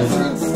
Yes,